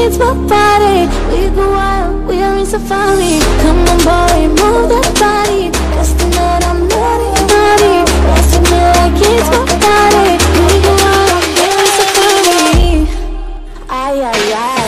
needs my body. We go wild, we are in safari. Come on boy, move that body. That's the night I'm naughty, naughty body. the night I get my body We go wild, we are in safari. Ay, ay, ay.